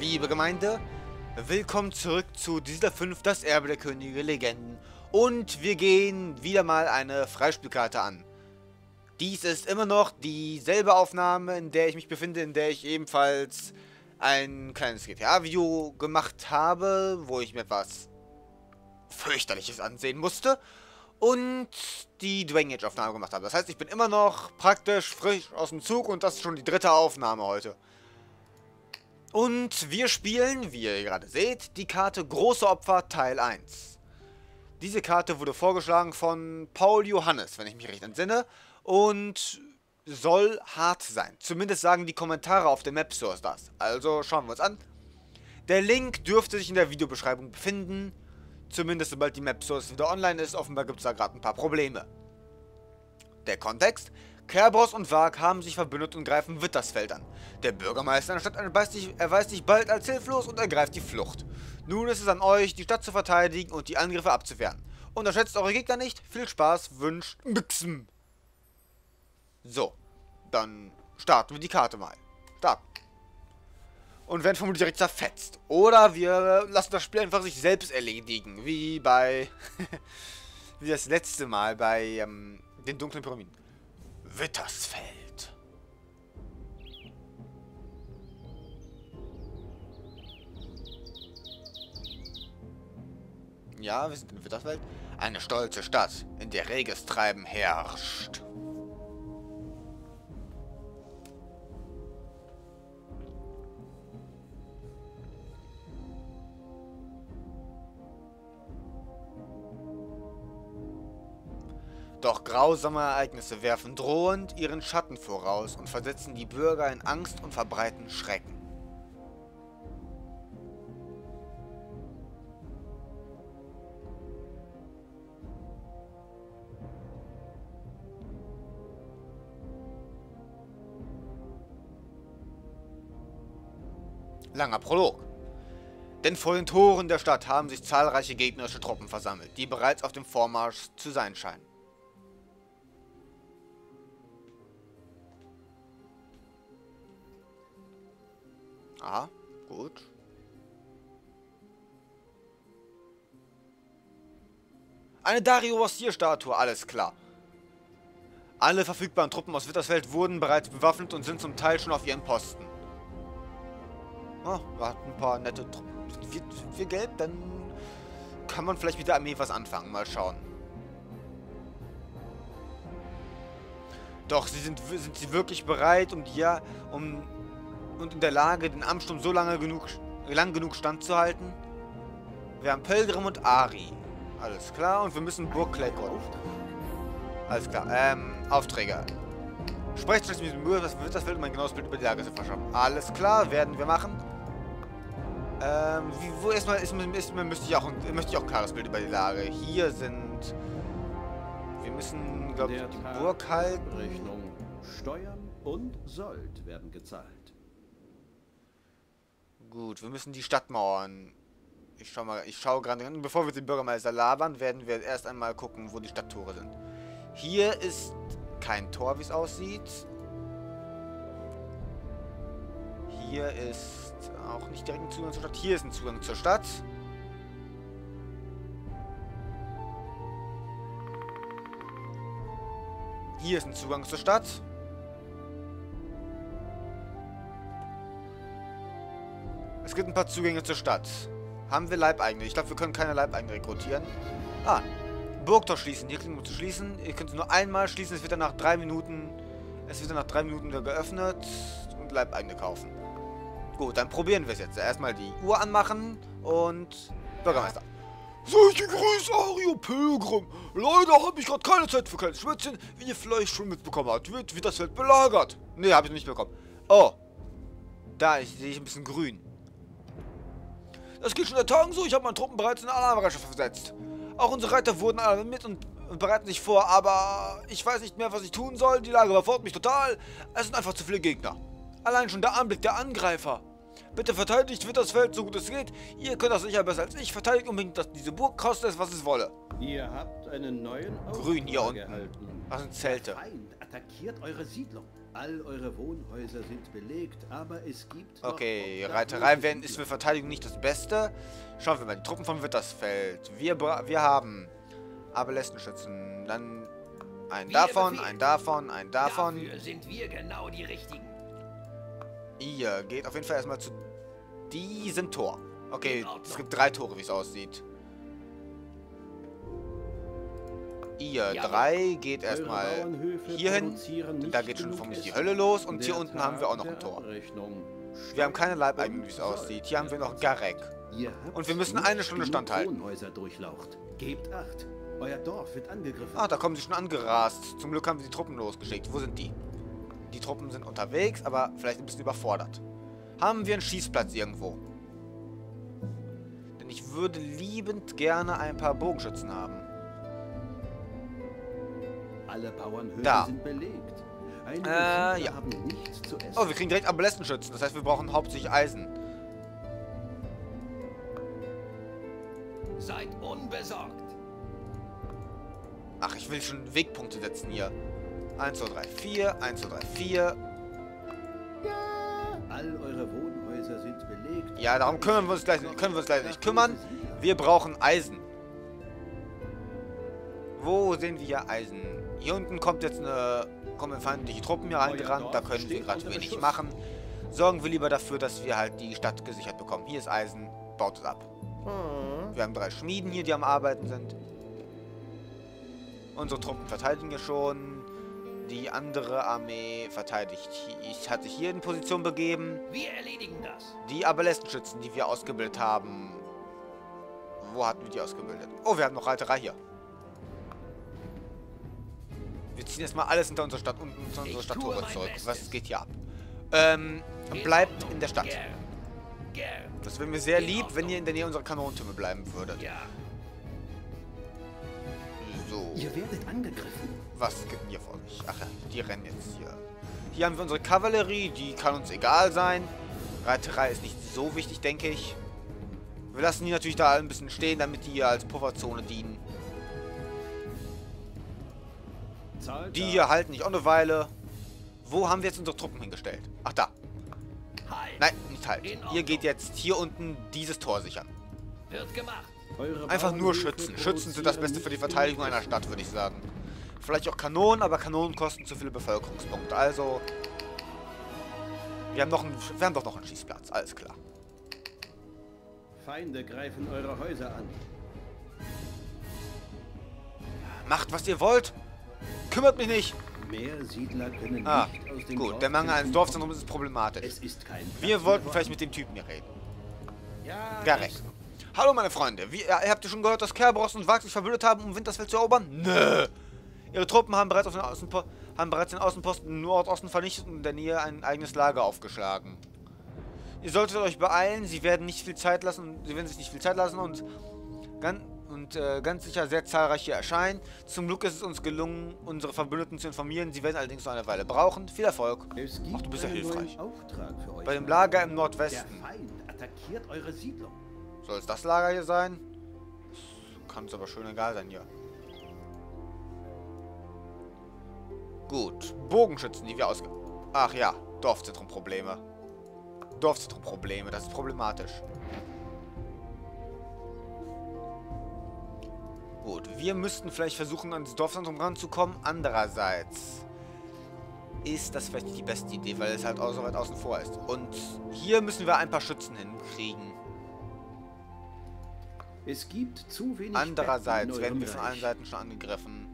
liebe Gemeinde, willkommen zurück zu dieser 5, das Erbe der Könige Legenden. Und wir gehen wieder mal eine Freispielkarte an. Dies ist immer noch dieselbe Aufnahme, in der ich mich befinde, in der ich ebenfalls ein kleines GTA-Video gemacht habe, wo ich mir etwas fürchterliches ansehen musste und die Dwayne Age Aufnahme gemacht habe. Das heißt, ich bin immer noch praktisch frisch aus dem Zug und das ist schon die dritte Aufnahme heute. Und wir spielen, wie ihr gerade seht, die Karte Große Opfer Teil 1. Diese Karte wurde vorgeschlagen von Paul Johannes, wenn ich mich recht entsinne, und soll hart sein. Zumindest sagen die Kommentare auf der Map Source das. Also schauen wir uns an. Der Link dürfte sich in der Videobeschreibung befinden. Zumindest sobald die Map Source wieder online ist. Offenbar gibt es da gerade ein paar Probleme. Der Kontext. Kerberos und Wag haben sich verbündet und greifen Wittersfeld an. Der Bürgermeister der Stadt erweist sich, erweist sich bald als hilflos und ergreift die Flucht. Nun ist es an euch, die Stadt zu verteidigen und die Angriffe abzuwehren. Unterschätzt eure Gegner nicht. Viel Spaß wünscht Bixen. So, dann starten wir die Karte mal. Starten. Und werden vermutlich direkt zerfetzt. Oder wir lassen das Spiel einfach sich selbst erledigen. Wie bei... wie das letzte Mal bei ähm, den dunklen Pyramiden. Wittersfeld. Ja, wir sind in Wittersfeld. Eine stolze Stadt, in der reges Treiben herrscht. Doch grausame Ereignisse werfen drohend ihren Schatten voraus und versetzen die Bürger in Angst und verbreiten Schrecken. Langer Prolog. Denn vor den Toren der Stadt haben sich zahlreiche gegnerische Truppen versammelt, die bereits auf dem Vormarsch zu sein scheinen. Aha, gut. Eine Dario Statue, alles klar. Alle verfügbaren Truppen aus Wittersfeld wurden bereits bewaffnet und sind zum Teil schon auf ihren Posten. Oh, wir hatten ein paar nette Truppen. Sind wir gelb? Dann kann man vielleicht mit der Armee was anfangen. Mal schauen. Doch, sie sind, sind sie wirklich bereit, um, ja, um und in der Lage, den Amtsturm so lange genug, lang genug standzuhalten? Wir haben Pelgrim und Ari. Alles klar. Und wir müssen Burg Claycon. Alles klar. Ähm, Aufträge. Sprecht mit diesem Mühe, was wird das um ein genaues Bild über die Lage zu verschaffen. Alles klar, werden wir machen. Ähm, wie, wo erstmal ist, ist, müsste ich auch ein, möchte ich auch ein klares Bild über die Lage. Hier sind. Wir müssen, glaube ich, die Burg halten. Rechnung, Steuern und Sold werden gezahlt. Gut, wir müssen die Stadtmauern. Ich schau mal, ich schaue gerade, bevor wir den Bürgermeister labern, werden wir erst einmal gucken, wo die Stadttore sind. Hier ist kein Tor, wie es aussieht. Hier ist auch nicht direkt ein Zugang zur Stadt. Hier ist ein Zugang zur Stadt. Hier ist ein Zugang zur Stadt. Gibt ein paar Zugänge zur Stadt. Haben wir Leibeigene? Ich glaube, wir können keine Leibeigene rekrutieren. Ah, Burgtor schließen. Hier klingt zu schließen. Ihr könnt nur einmal schließen. Es wird dann nach drei Minuten... Es wird dann nach drei Minuten wieder geöffnet. Und Leibeigene kaufen. Gut, dann probieren wir es jetzt. Erstmal die Uhr anmachen und... Bürgermeister. Solche Grüße, Ario Pilgrim. Leider habe ich gerade keine Zeit für kleines Schwätzchen. Wie ihr vielleicht schon mitbekommen habt, wird, wird das Feld belagert. Ne, habe ich nicht bekommen. Oh. Da sehe ich ein bisschen grün. Das geht schon seit Tagen so. Ich habe meinen Truppen bereits in Alarmbereitschaft versetzt. Auch unsere Reiter wurden alarmiert und, und bereiten sich vor, aber ich weiß nicht mehr, was ich tun soll. Die Lage überfordert mich total. Es sind einfach zu viele Gegner. Allein schon der Anblick der Angreifer. Bitte verteidigt wird das Feld so gut es geht. Ihr könnt das sicher besser als ich. Verteidigt unbedingt, dass diese Burg kostet es, was es wolle. Ihr habt einen neuen Grün hier unten. Gehalten. Was sind Zelte? Feind attackiert eure Siedlung. All eure Wohnhäuser sind belegt, aber es gibt. noch Okay, Reiterei werden, ist für Verteidigung nicht das Beste. Schauen wir mal, die Truppen von Wittersfeld. Wir, bra- wir haben Abelästenschützen. Dann einen davon, einen davon, einen davon. Dafür sind wir genau die Richtigen. Ihr geht auf jeden Fall erstmal zu diesem Tor. Okay, es gibt drei Tore, wie es aussieht. Ihr Jawohl. drei geht erstmal hier hin. Da geht schon vermutlich die. Hölle los. Und hier unten haben wir auch noch ein Tor. Wir haben keine Leibeigenen, wie es aussieht. Hier haben wir noch Garek. Und wir müssen eine Stunde standhalten. Gebt acht. Euer Dorf wird angegriffen. Ah, da kommen sie schon angerast. Zum Glück haben wir die Truppen losgeschickt. Wo sind die? Die Truppen sind unterwegs, aber vielleicht ein bisschen überfordert. Haben wir einen Schießplatz irgendwo? Denn ich würde liebend gerne ein paar Bogenschützen haben. Alle Bauernhöfe Da. sind belegt. Einige Äh, ja. haben nichts zu essen. Oh, wir kriegen direkt Abelästenschützen. Das heißt, wir brauchen hauptsächlich Eisen. Seid unbesorgt. Ach, ich will schon Wegpunkte setzen hier. 1, 2, 3, 4. 1, 2, 3, 4. All eure Wohnhäuser sind belegt. Ja, darum kümmern wir uns gleich, können wir uns leider nicht kümmern. Wir brauchen Eisen. Wo sehen wir hier Eisen? Hier unten kommt jetzt eine, kommen feindliche Truppen hier reingerannt. Da können wir gerade wenig machen. Sorgen wir lieber dafür, dass wir halt die Stadt gesichert bekommen. Hier ist Eisen. Baut es ab. Wir haben drei Schmieden hier, die am Arbeiten sind. Unsere Truppen verteidigen hier schon. Die andere Armee verteidigt. hi- hat sich hier in Position begeben. Wir erledigen das. Die Abelästenschützen, die wir ausgebildet haben. Wo hatten wir die ausgebildet? Oh, wir haben noch Reiterei hier. Wir ziehen jetzt mal alles hinter unsere Stadt unten zu unserer Ich Stadttore zurück. Was geht hier ab? Ähm, bleibt in der Stadt. Das wäre mir sehr lieb, wenn ihr in der Nähe unserer Kanonentürme bleiben würdet. Ja. So, Ihr werdet angegriffen. was geht denn hier vor sich? Ach ja, die rennen jetzt hier. Hier haben wir unsere Kavallerie, die kann uns egal sein. Reiterei ist nicht so wichtig, denke ich. Wir lassen die natürlich da ein bisschen stehen, damit die hier als Pufferzone dienen. Die hier halten nicht auch eine Weile. Wo haben wir jetzt unsere Truppen hingestellt? Ach, da. Halt. Nein, nicht halt. Ihr geht jetzt hier unten dieses Tor sichern. Wird gemacht. Eure Einfach nur Schützen. Schützen sind das Beste für die Verteidigung einer. Stadt, würde ich sagen. Vielleicht auch Kanonen, aber Kanonen kosten zu viele Bevölkerungspunkte. Also... Wir haben, noch einen, wir haben doch noch einen Schießplatz, alles klar. Feinde greifen eure Häuser an. Macht, was ihr wollt. Kümmert mich nicht. Mehr Siedler können Ah, nicht aus dem gut. Der Mangel eines Dorfzentrums ist problematisch. Es ist kein Wir wollten vielleicht mit dem Typen hier reden. Ja, Garek. das- Hallo meine Freunde, Wie, ihr habt ihr schon gehört, dass Kerberos und Vax sich verbündet haben, um Wintersfeld zu erobern? Nö. Ihre Truppen haben bereits, auf den haben bereits den Außenposten im Nordosten vernichtet und in der Nähe ein eigenes Lager aufgeschlagen. Ihr solltet euch beeilen, sie werden nicht viel Zeit lassen, sie werden sich nicht viel Zeit lassen und, gan und äh, ganz sicher sehr zahlreich hier erscheinen. Zum Glück ist es uns gelungen, unsere Verbündeten zu informieren, sie werden allerdings noch eine Weile brauchen. Viel Erfolg. Es Ach, du bist ja hilfreich. Bei dem Lager im Nordwesten. Soll es das Lager hier sein? Kann uns aber schön egal sein hier. Gut. Bogenschützen, die wir ausge... Ach ja, Dorfzentrum-Probleme. Dorfzentrum-Probleme, das ist problematisch. Gut, wir müssten vielleicht versuchen, ans Dorfzentrum ranzukommen. Andererseits ist das vielleicht nicht die beste Idee, weil es halt auch so weit außen vor ist. Und hier müssen wir ein paar Schützen hinkriegen. Es gibt zu wenig Andererseits werden wir von allen. Seiten schon angegriffen.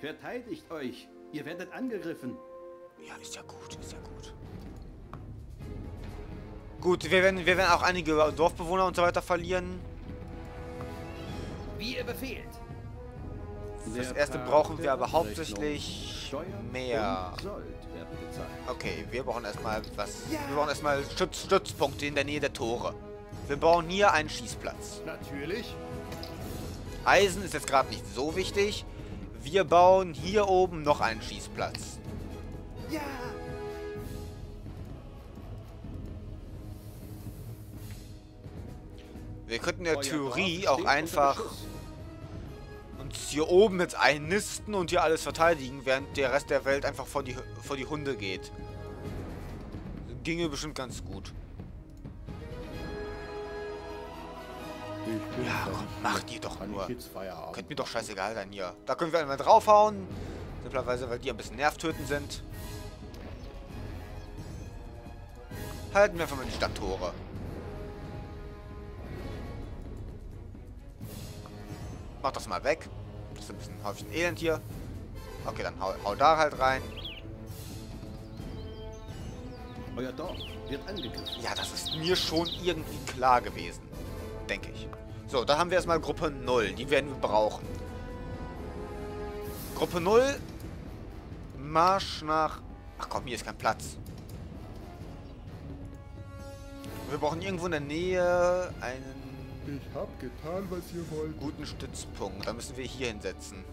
Verteidigt euch. Ihr werdet angegriffen. Ja, ist ja gut, ist ja gut. Gut, wir werden, wir werden auch einige Dorfbewohner und so weiter verlieren. Wie ihr befehlt. Das erste brauchen wir aber hauptsächlich mehr. Okay, wir brauchen erstmal was. Wir brauchen erstmal Stütz, Stützpunkte in der Nähe der Tore. Wir bauen hier einen Schießplatz. Natürlich. Eisen ist jetzt gerade nicht so wichtig. Wir bauen hier oben noch einen Schießplatz. Ja! Wir könnten in der Theorie auch einfach uns hier oben jetzt einnisten und hier alles verteidigen, während der Rest der Welt einfach vor die, vor die Hunde geht. Ginge bestimmt ganz gut. Ja, komm, macht ihr doch nur. Könnte mir doch scheißegal sein hier. Da können wir einmal draufhauen. Simplerweise, weil die ein bisschen nervtötend sind. Halten wir einfach mal die Stadttore. Mach das mal weg. Das ist ein bisschen Häufchen Elend hier. Okay, dann hau, hau da halt rein. Euer Dorf wird angegriffen. Ja, das ist mir schon irgendwie klar gewesen. Denke ich. So, da haben wir erstmal Gruppe 0. Die werden wir brauchen. Gruppe 0. Marsch nach... Ach komm, hier ist kein Platz. Wir brauchen irgendwo in der Nähe einen Ich hab getan, was ihr wollt. guten Stützpunkt. Da müssen wir hier hinsetzen.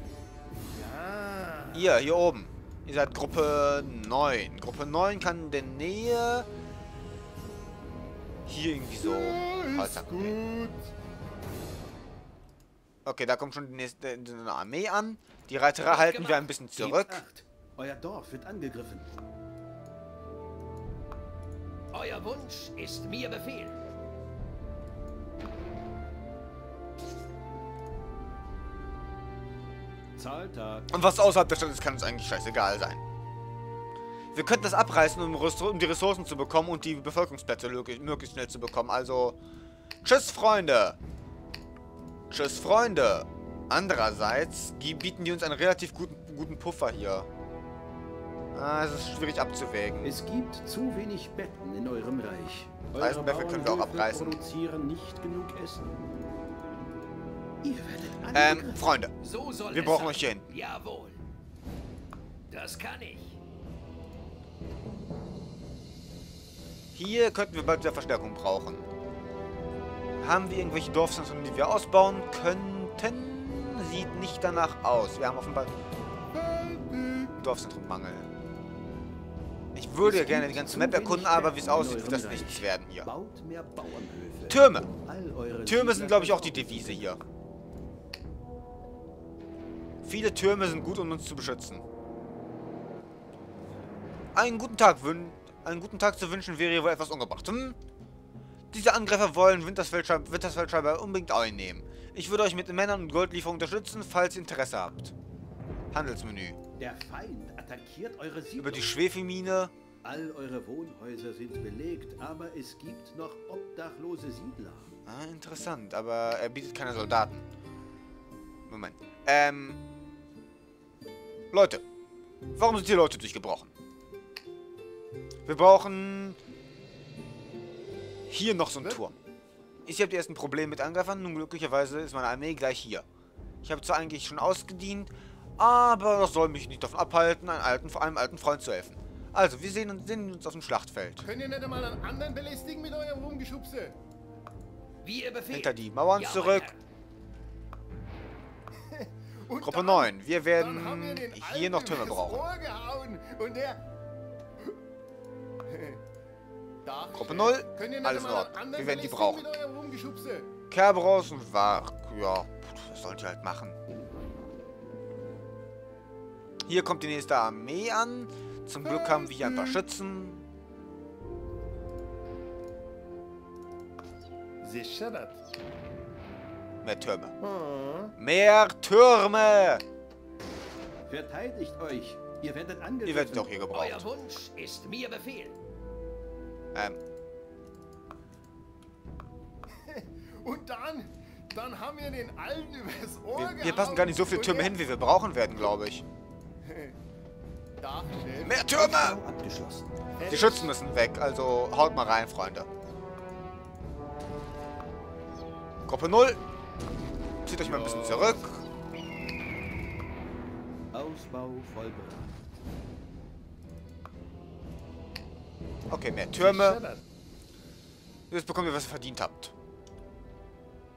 Ja. Ihr, hier oben. Ihr seid Gruppe 9. Gruppe 9 kann in der Nähe... Hier irgendwie so... Ja, ist gut. Okay, da kommt schon die nächste eine Armee an. Die Reiterei halten wir ein bisschen zurück. Euer Dorf wird angegriffen. Euer Wunsch ist mir Befehl. Und was außerhalb der Stadt ist, kann uns eigentlich scheißegal sein. Wir könnten das abreißen, um, um die Ressourcen zu bekommen und die Bevölkerungsplätze möglich- möglichst schnell zu bekommen. Also, tschüss, Freunde. Tschüss, Freunde. Andererseits die bieten die uns einen relativ guten, guten Puffer hier. Ah, es ist schwierig abzuwägen. Es gibt zu wenig Betten in eurem Reich. Eisenwerfer können wir auch abreißen. produzieren nicht genug Essen. Ihr werdet Ähm. Freunde. So soll Wir brauchen euch hier hin. Jawohl. Das kann ich. Hier könnten wir bald wieder Verstärkung brauchen. Haben wir irgendwelche Dorfzentren, die wir ausbauen könnten? Sieht nicht danach aus. Wir haben offenbar Dorfzentrumangel. Ich würde ja gerne die ganze Map erkunden, aber wie es aussieht, wird das nichts werden hier. Türme! Türme sind, glaube ich, auch die. Devise hier. Viele Türme sind gut, um uns zu beschützen. Einen guten Tag einen guten Tag zu wünschen wäre wohl etwas ungebracht. Hm? Diese Angreifer wollen Wintersfeld scheinbar Wintersfeld scheinbar unbedingt einnehmen. Ich würde euch mit Männern und Goldlieferungen unterstützen, falls ihr Interesse habt. Handelsmenü. Der Feind attackiert eure Siedlung. Über die Schwefelmine. All eure Wohnhäuser sind belegt, aber es gibt noch obdachlose Siedler. Ah, interessant, aber er bietet keine Soldaten. Moment. Ähm. Leute. Warum sind hier Leute durchgebrochen? Wir brauchen hier noch so einen Turm. Ich habe die ersten Probleme mit Angreifern, nun glücklicherweise ist meine Armee gleich hier. Ich habe zwar eigentlich schon ausgedient, aber das soll mich nicht davon abhalten, einem alten, einem alten Freund zu helfen. Also, wir sehen uns, sehen uns auf dem Schlachtfeld. Könnt ihr nicht einmal einen anderen belästigen mit eurem Rumgeschubse? Wie ihr Befehl. Hinter die Mauern Ja, zurück. Herr. Und Gruppe dann- 9. Wir werden wir hier noch Türme brauchen. Gruppe ich- 0, Könnt ihr nicht alles in Ordnung. Wir werden die brauchen. Kerberos und Wach. Ja, was sollen die halt machen? Hier kommt die nächste Armee an. Zum Glück haben wir hier ein paar Schützen. Sicher das. Mehr Türme. Hm. Mehr Türme! Verteidigt euch. Ihr werdet angegriffen. Ihr werdet doch hier Euer gebraucht. Wunsch ist mir Befehl. Ähm, Und dann... Dann haben wir den Alten übers Ohr wir, wir passen gar nicht so viele Türme hin, wie wir brauchen werden, glaube ich. Mehr Türme! Die Schützen müssen weg, also haut mal rein, Freunde. Gruppe 0. Zieht euch mal ein bisschen zurück. Ausbau vollbracht. Okay, mehr Türme. das. Jetzt bekommt ihr, was ihr verdient habt.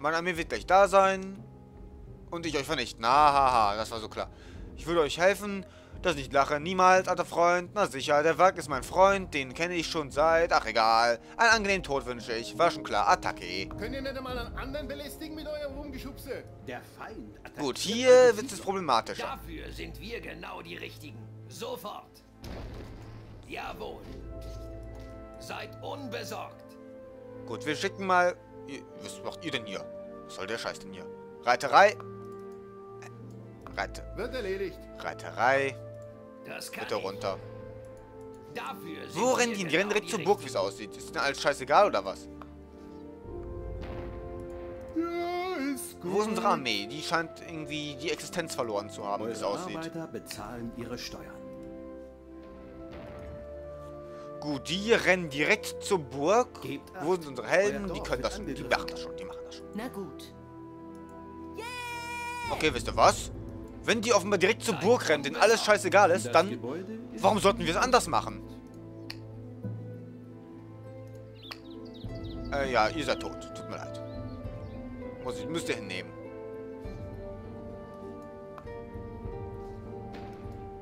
Meine Armee wird gleich da sein. Und ich euch vernichten. Hahaha, das war so klar. Ich würde euch helfen. Das nicht lache. Niemals, alter Freund. Na sicher, der Wag ist mein Freund. Den kenne ich schon seit... Ach, egal. Einen angenehmen Tod wünsche ich. War schon klar. Attacke. Könnt ihr nicht einmal einen anderen belästigen mit eurem Rumgeschubse? Der Feind Gut, hier wird es problematischer. Dafür sind wir genau die Richtigen. Sofort. Jawohl. Seid unbesorgt. Gut, wir schicken mal... Was macht ihr denn hier? Was soll der Scheiß denn hier? Reiterei. Reite, Wird erledigt. Reiterei. Das kann Bitte runter. Wo rennen die? Die rennen genau direkt zur Burg, wie es aussieht. Ist denn alles scheißegal, oder was? Ja, ist gut. Wo ist unsere Armee? Die scheint irgendwie die Existenz verloren zu haben, wie es aussieht. Arbeiter bezahlen ihre Steuern. Gut, die rennen direkt zur Burg. Wo sind unsere Helden? Die können das schon. Die machen das schon. Die machen das schon. Na gut. Okay, wisst ihr was? Wenn die offenbar direkt zur Burg rennen, denen alles scheißegal ist, dann... Warum sollten wir es anders machen? Äh, ja, ihr seid tot. Tut mir leid. Muss ich, müsst ihr hinnehmen.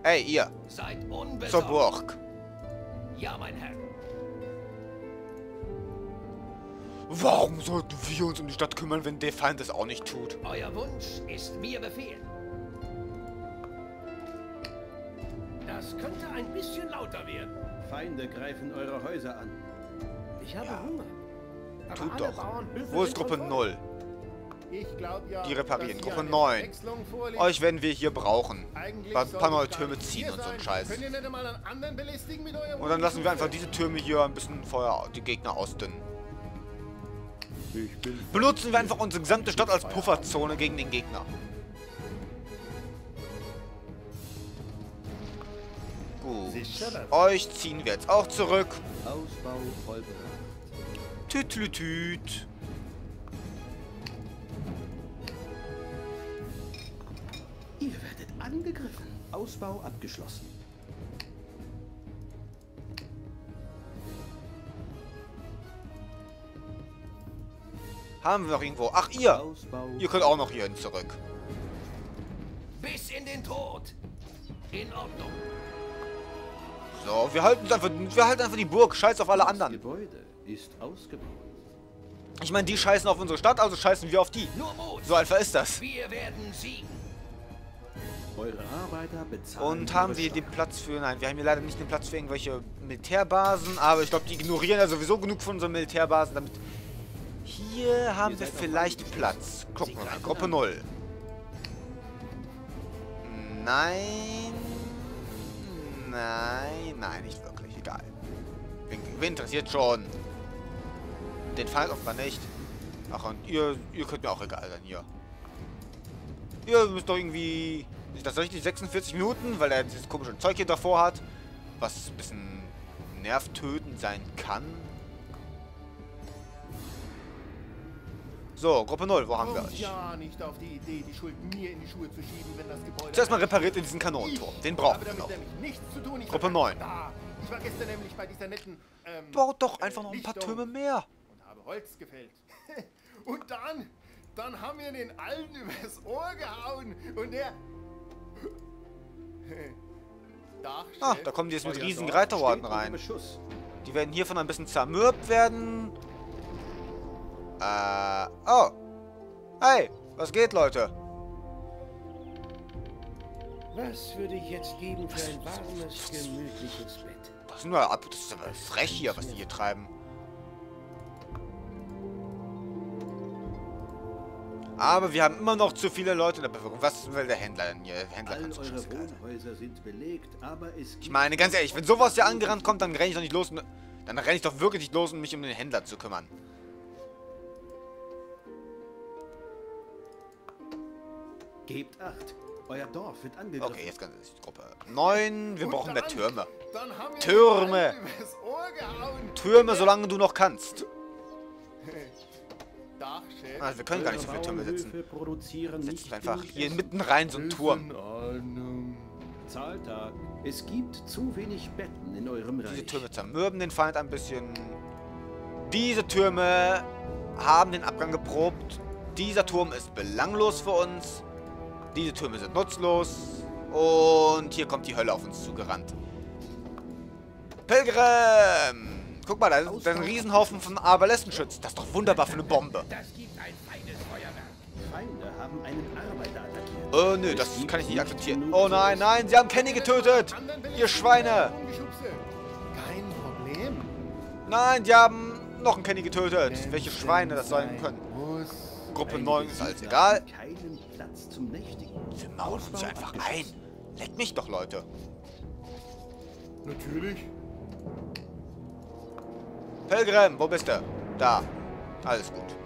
Ey, ihr. Seid unbesorgt. Zur Burg. Ja, mein Herr. Warum sollten wir uns um die Stadt kümmern, wenn der Feind es auch nicht tut? Euer Wunsch ist mir Befehl. Ein bisschen lauter werden. Feinde greifen eure Häuser an. Ich habe Ja. Hunger. Aber Tut doch. Wo ist Gruppe voll. 0? Ich glaube ja, Die reparieren. Gruppe eine 9. Verwechslung vorliegt. Euch werden wir hier brauchen. Eigentlich Ein paar neue Türme ziehen und so. Scheiß. Einen anderen belästigen mit eurem Und dann lassen wir einfach diese Türme hier ein bisschen Feuer, die Gegner ausdünnen. Ich bin Benutzen wir einfach unsere gesamte Stadt als Pufferzone gegen den Gegner. Gut. Euch ziehen wir jetzt auch zurück. Ausbau. Tütlütüt. Ihr werdet angegriffen. Ausbau abgeschlossen. Haben wir noch irgendwo? Ach, ihr. Ausbau. Ihr könnt auch noch hierhin zurück. Bis in den Tod. In Ordnung. So, wir halten einfach, wir halten einfach die Burg. Scheiß auf alle Das anderen. Gebäude ist ausgebaut. Ich meine, die scheißen auf unsere Stadt, also scheißen wir auf die. So einfach ist das. Wir werden siegen. Eure Arbeiter bezahlen Und haben wir den. Platz für... Nein, wir haben hier leider nicht den Platz für irgendwelche Militärbasen. Aber ich glaube, die ignorieren ja sowieso genug von unseren Militärbasen, damit... Hier haben wir vielleicht Platz. Gucken wir mal. Gruppe an. 0. Nein. Nein, nein, nicht wirklich. Egal. Wen, wen interessiert schon? Den Feind offenbar nicht. Ach, und ihr, ihr könnt mir auch egal sein hier. Ihr müsst doch irgendwie... Ist das richtig? 46 Minuten? Weil er dieses komische Zeug hier davor hat. Was ein bisschen nervtötend sein kann. So, Gruppe 0, wo haben wir euch? ja nicht auf die Idee, die Schuld mir in die Schuhe zu schieben, wenn das Gebäude... Zuerst mal repariert ihr diesen Kanonenturm. Den brauchen wir noch. tun. Ich Gruppe war 9. Da. Ich war gestern nämlich bei dieser netten... Ähm, Baut doch einfach noch ein paar Türme mehr. Und habe Holz gefällt. und dann... Dann haben wir den Alten übers Ohr gehauen. Und der... Dachchef, Ah, da kommen die jetzt mit riesigen unter rein. Beschuss. Die werden hiervon ein bisschen zermürbt werden. Äh, oh. Hey, was geht, Leute? Was würde ich jetzt geben für ein warmes, gemütliches Bett? Das ist nur ab. Das ist aber frech hier, was die hier treiben. Aber wir haben immer noch zu viele Leute in der Bevölkerung. Was will der Händler denn hier? Der Händler All eure. Wohnhäuser sind belegt, aber es Ich meine, ganz ehrlich, wenn sowas hier angerannt kommt, dann renne ich doch nicht los. Dann renne ich doch wirklich nicht los, um mich um den Händler zu kümmern. Gebt acht. Euer Dorf wird angegriffen. Okay, jetzt ganz ehrlich, Gruppe 9. Wir Und brauchen mehr dann- Türme. Dann haben wir Türme. gehauen. Türme, solange du noch kannst. Also, wir können gar nicht so viele Türme setzen. Setzt einfach hier Essen. mitten rein so einen Turm. Zahltag. Es gibt zu wenig Betten in eurem Reich. Diese Türme zermürben den Feind ein bisschen. Diese Türme haben den Abgang geprobt. Dieser Turm ist belanglos für uns. Diese Türme sind nutzlos. Und hier kommt die Hölle auf uns zugerannt. Pilgrim! Guck mal, da ist, da ist ein Riesenhaufen von Arbalettenschützen. Das ist doch wunderbar für eine Bombe. Das gibt ein feines Feuerwerk. Feinde haben einen Arbeiter attackiert. Oh, nö, das kann ich nicht akzeptieren. Oh nein, nein, sie haben Kenny getötet! Ihr Schweine! Rumgeschubse. Kein Problem. Nein, die haben noch einen Kenny getötet. Welche Schweine das sein können. Gruppe Einige 9 ist alles egal. Wir mauern uns einfach ein. Leckt mich doch, Leute. Natürlich. Pilgrim, wo bist du? Da. Alles gut.